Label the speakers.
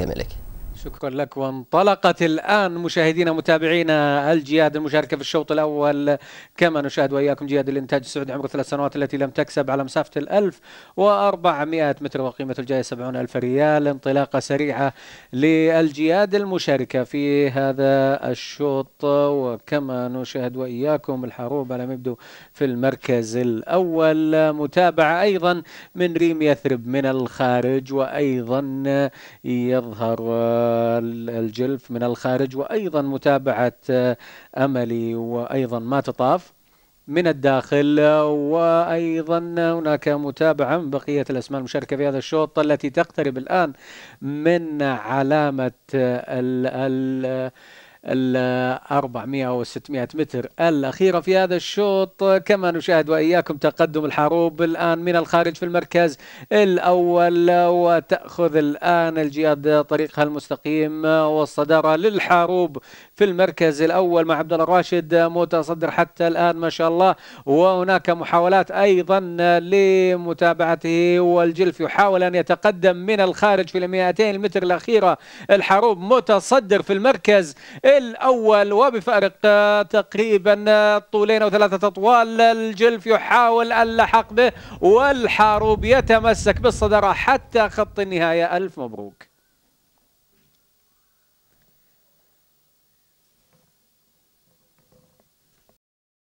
Speaker 1: يا ملك
Speaker 2: شكرا لك. وانطلقت الآن مشاهدينا متابعينا الجياد المشاركة في الشوط الأول. كما نشاهد وإياكم جياد الإنتاج السعودي عمره ثلاث سنوات التي لم تكسب على مسافة الألف وأربعمائة متر وقيمة الجائزة سبعون ألف ريال. انطلاقة سريعة للجياد المشاركة في هذا الشوط. وكما نشاهد وإياكم الحروب على يبدو في المركز الأول. متابعة أيضا من ريم يثرب من الخارج وأيضا يظهر الجلف من الخارج وأيضا متابعة أملي وأيضا ما تطاف من الداخل. وأيضا هناك متابعة من بقية الأسماء المشاركة في هذا الشوط التي تقترب الآن من علامة ال ال ال 400 و 600 متر الأخيرة في هذا الشوط. كما نشاهد وإياكم تقدم الحروب الآن من الخارج في المركز الأول وتأخذ الآن الجياد طريقها المستقيم والصدارة للحروب في المركز الأول مع عبد الله الراشد متصدر حتى الآن ما شاء الله. وهناك محاولات أيضا لمتابعته والجلف يحاول أن يتقدم من الخارج في ال 200 متر الأخيرة. الحروب متصدر في المركز الأول وبفارق تقريبا طولين أو ثلاثة أطوال الجلف يحاول اللحق به والحروب يتمسك بالصدارة حتى خط النهاية. ألف مبروك.